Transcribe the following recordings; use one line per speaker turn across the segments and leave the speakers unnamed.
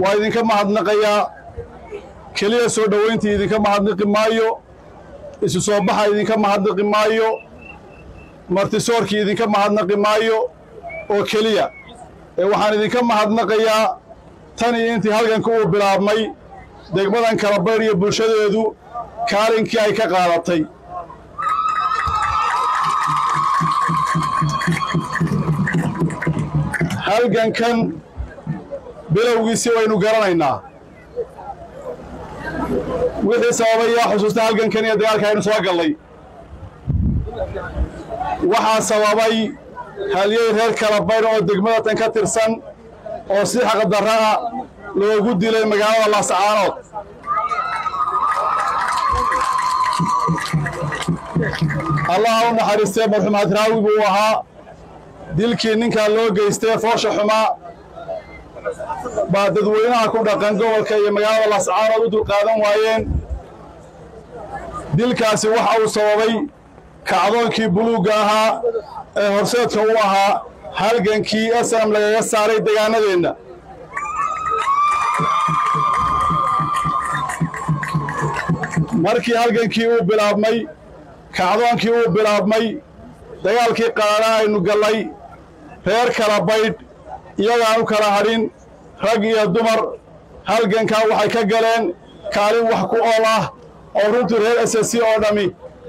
waa idinka mahadnaqayaa keliya soo dhowayntii idinka mahadnaqi maayo. Isu soo baxa idinka mahadnaqi maayo. Martisoorkii idinka mahadnaqi maayo. Oo keliya. Ee waxaan idinka mahadnaqayaa tan iyo intii halganka uu bilaabmay degmadan kalabayr iyo bulshadeedu kaalinkii ay ka qaadatay. Halgankan bilowgiisii waynu garanaynaa. Wixii sababay yaa xusuusta halgankan iyo dagaalka aynu soo gallay. Waxaa sababay halyey reer kalabayr oo degmada tan ka tirsan oo si xaqdarra ah loogu dilay magaalada laascaanood allaha u naxariistee marxuum hadraawi buu ahaa. Dilkii ninkaa loo geystay foosha xumaa baa dadweynaha ku dhaqan gobolka iyo magaalada laascaanood u dulqaadan waayeen. Dilkaasi waxa uu sababay kacdoonkii buluugga ahaa ee horseedka u ahaa halgankii esanam lagaga saaray degaanadeenna markii halgankii uu bilaabmay kacdoonkii uu bilaabmay dagaalkii qaraana aynu gallay reer kala baydh iyagaan u kala hadhin rag iyo dumar halgankaa waxay ka galeen kaalin wax ku ool ah oo runtii reer s c oo dhammi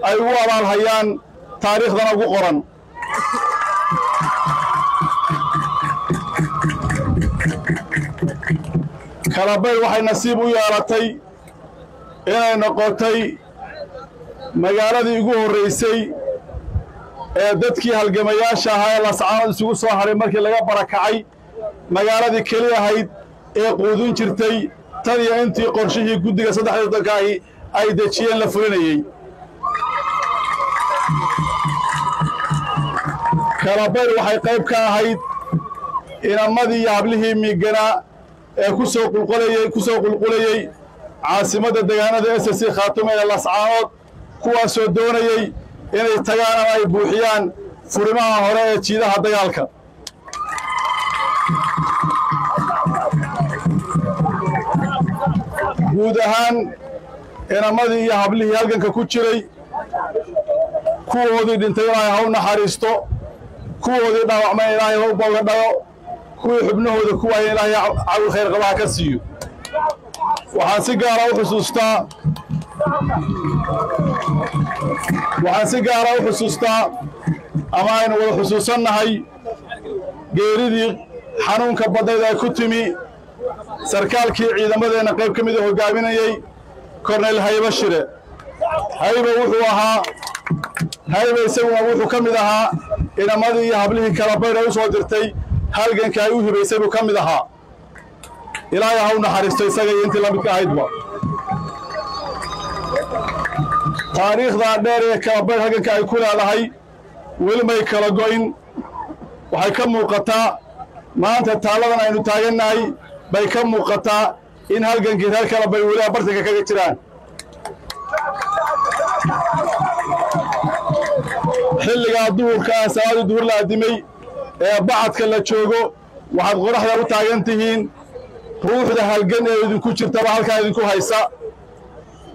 ay ugu abaalhayaan taariikhdana ugu qoran. Kalabayr waxay nasiib u yeelatay inay noqotay magaaladii ugu horraysay ee dadkii halgamayaasha ahaa ee lascaanood isugu soo hadhay markii laga barakacay magaaladii keli ahayd ee quudin jirtay tan iyo intii qorshihii guddiga saddexda waddankaahi ay dejiyeen la fulinayey kalabayr waxay qayb ka ahayd inamadii iyo hablihii miiganaa ee ku soo qulqulayey ku soo qulqulayey caasimadda degaanada s c khaatume ee lascaanood kuwaasoo doonayey inay tagaan ama ay buuxiyaan furimaha hore ee jiidaha dagaalka guud ahaan inamadii iyo hablihii halganka ku jiray kuwoodii dhintay ilaahay ha u naxariisto kuwoodii dhaawacmay ilaahay ha u booga dhago kuwii xubnahooda ku waaya ilaahay cawi khayr qabaha ka siiyo. Waxaan si gaara u xusuustaa waxaan si gaara u xusuustaa ama aynu wada xusuusannahay geeridii xanuunka badnayd ay ku timi sarkaalkii ciidamadeenna qayb ka mida hoggaaminayey korneyl haybe shire haybe wuxuu ahaa haybe isaguna wuxuu ka mid ahaa inamadii iyo hablihii kalabayr ay u soo dirtay halganka ay u hibaysay buu ka mid ahaa. Ilaahay ha u naxariisto isaga iyo intii la midka ahaydba. Taariikhdaa dheer ee kalabayr halganka ay ku leedahay weli may kala goyn waxay ka muuqataa maanta taalladan aynu taagannahay. Bay ka muuqataa in halgankii reer kalabayr weli a bartanka kaga jiraan. Xilligaa duhurka ah salaadii duhur la addimay ee bacadka la joogo waxaad qoraxda u taagan tihiin ruuxda halgan ee idinku jirtaba halkaa idinku haysa.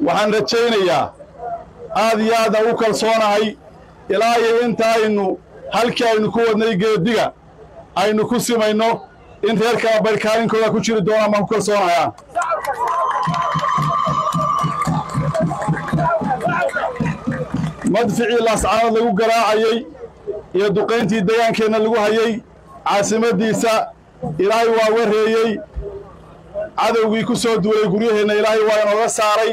Waxaan rajaynayaa aad iyo aad u kalsoonahay ilaa iyo inta aynu halkii aynu ku wadnay geediga aynu ku simayno. In reer kalabayr kaalinkooda ku jiri doonaan baan ku kalsoonayaan madficii laascaanood lagu garaacayey iyo duqayntii degaankeenna lagu hayey caasimaddiisa ilaahay waa wareeyey. Cadowgii ku soo duulay guryaheenna ilaahay waa inooga saaray.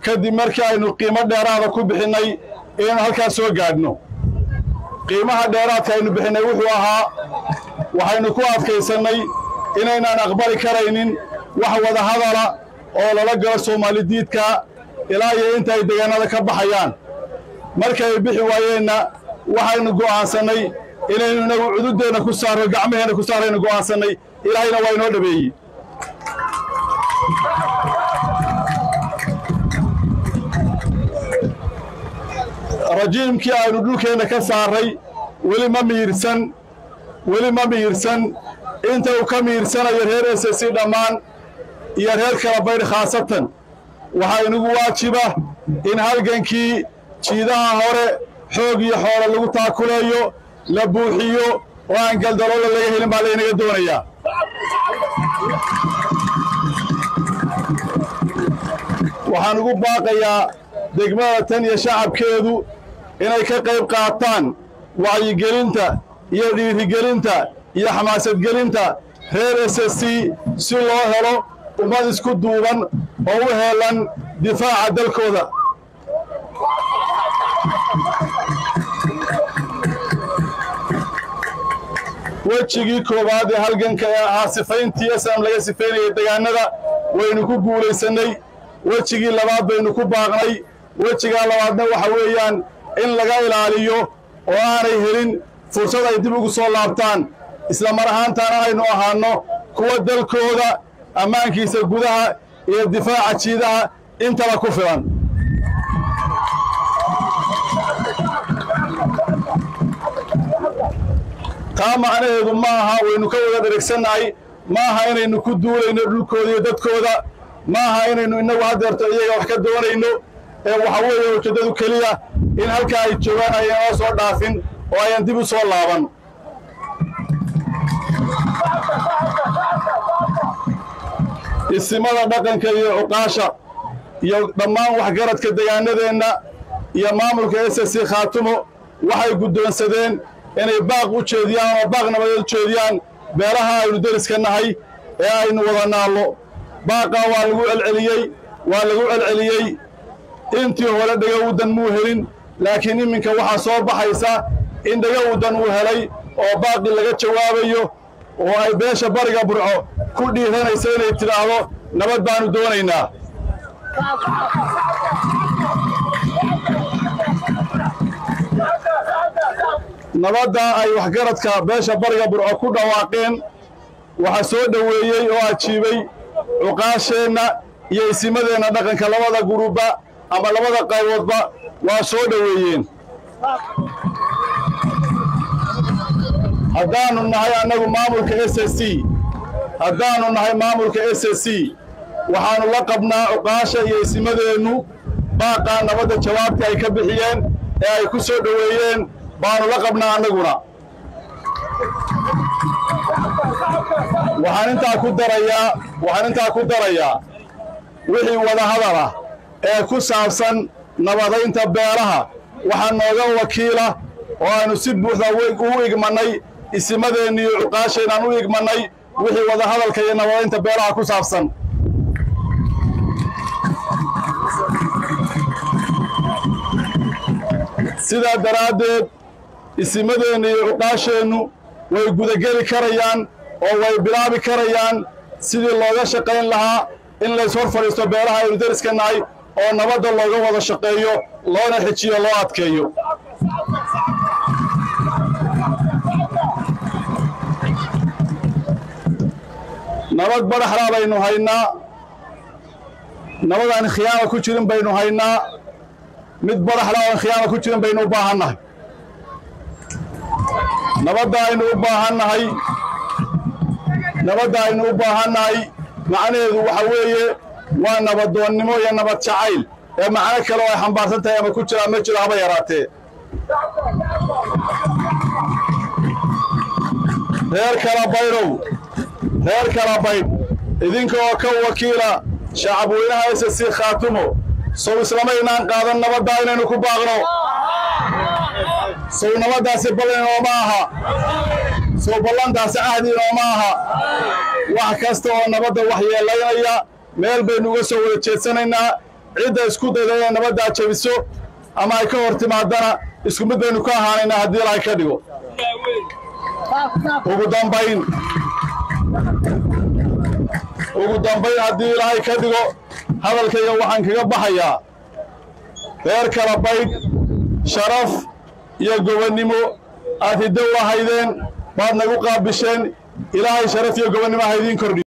Kadib markii aynu qiimo dheeraada ku bixinnay inaynu halkaas soo gaadhno. Qiimaha dheeraadka aynu bixinnay wuxuu ahaa waxaynu ku adkaysannay inaynaan aqbali karaynin wax wada hadala oo lala galo soomaali diidka ilaa iyo inta ay deegaanada ka baxayaan. Markay bixi waayeenna waxaynu go'aansannay inaynu inagu cududeenna ku saarro gacmaheenna ku saaraynu go'aansannay. Ilaahayna waa inoo dhabeeyey. Rajiimkii aynu dhulkeenna ka saarray weli ma miirsan weli ma miirsan. Inta uu ka miirsanayo reer c dhammaan iyo reer kala baydh khaasatan. Waxaa inagu waajiba in halgankii jiidaha hore xoog iyo xoolo lagu taakuleeyo la buuxiyo oo aan galdaloola laga helin baa laynaga doonayaa waxaan ugu baaqayaa degmada tan iyo shacabkeedu inay ka qayb qaataan wacyigelinta iyo dhiirigelinta iyo xamaasadgelinta reer s s c si loo helo ummad isku duuban oo u heelan difaaca dalkooda. Wejigii koowaad ee halganka ee ahaa sifayntii islam laga sifaynayay degaanada waynu ku guulaysannay wejigii labaad baynu ku baaqnay. Wejigaa labaadna waxa weeyaan in laga ilaaliyo oo aanay helin fursad ay dib ugu soo laabtaan. Isla mar ahaantaana aynu ahaanno kuwa dalkooda ammaankiisa gudaha iyo difaaca jiidaha intaba ku filan. Taa macnaheedu ma aha waynu ka wada dherigsannahay ma aha inaynu ku duulayno dhulkooda iyo dadkooda. Ma aha inaynu innagu haddeerto iyaga wax ka doonayno. Ee waxa weeye ujeeddadu keliya in halkaa ay joogaan ayanoo soo dhaafin oo ayan dib u soo laaban. Isimada dhaqanka iyo cuqaasha iyo dhammaan waxgaradka degaanadeenna iyo maamulka s s khaatumo waxay guddoonsadeen inay baaq u jeediyaan oo baaq nabadeed u jeediyaan beelaha aynu deriska nahay ee aynu wada naallo. Baaqaa waa lagu celceliyey waa lagu celceliyey. Intii hore dhegawudan muu helin laakiin iminka waxaa soo baxaysa in dhegawudan uu helay oo baaqii laga jawaabayo oo ay beesha bariga burco ku dhiiranaysa inay tidhaahdo nabad baannu doonaynaa. Nabadda ay waxgaradka beesha bariga burco ku dhawaaqeen waxaa soo dhoweeyey oo ajiibay cuqaasheenna iyo isimadeenna dhaqanka labada gurubba ama labada qayboodba waa soo dhoweeyeen haddaannu nahay annagu maamulka s s c. Haddaannu nahay maamulka s s c. Waxaannu la qabnaa cuqaasha iyo isimadeennu baaqaa nabadda jawaabtii ay ka bixiyeen ee ay ku soo dhoweeyeen baannu la qabnaa annaguna. Waxaan intaa ku darayaa waxaan intaa ku darayaa wixii wadahadal ah ee ku saabsan nabadaynta beelaha waxaa nooga wakiila oo aynu si buuxda ugu igmannay isimadeenni iyo cuqaasheenaan u igmannay wixii wadahadalka iyo nabadaynta beelaha ku saabsan. Sidaa daraaddeed isimadeenna iyo cuqaasheennu way gudageli karayaan oo way bilaabi karayaan sidii looga shaqayn lahaa in lays hor fadhiisto beelaha aynu deriska nahay oo nabadda looga wada shaqeeyo loona xijiyo loo adkeeyo nabad badhaxlaa baynu haynaa nabad aan ku jirin baynu haynaa mid badhaxla aan khiyaama ku jirin baynu u baahannahay. Nabadda aynu u baahannahay. Nabadda aynu u baahannahay. Macnaheedu waxa weeye waa nabadoonnimo iyo nabad jacayl. Ee macno kale oo ay xambaarsan tahay ama ku jiraa ma jiro haba yaraatee. Reer kala baydhow reer kala baydh idinka oo ka wakiila shacabweynaha s c. Khaatumo. Sow islamaynaan qaadan nabaddaa inaynu ku baaqno. Sow nabaddaasi ballan inooma aha. Sow ballantaasi cahdi inooma aha. Wax kasta oo nabadda waxyeelaynaya meel baynu uga soo wada jeedsanaynaa. Cidda isku dayda inay nabaddaa jebiso. Ama ay ka hor timaadana isku mid baynu ka ahaanaynaa haddii ilaahay ka dhigo. Ugu dambayn ugu dambayn haddii ilaahay ka dhigo hadalkayga waxaan kaga baxayaa reer kala baydh sharaf iyo gobonnimo. Aad hiddo u lahaydeen baad nagu qaabisheen ilaahay sharaf iyo gobonnimo ha idiin kordhiyo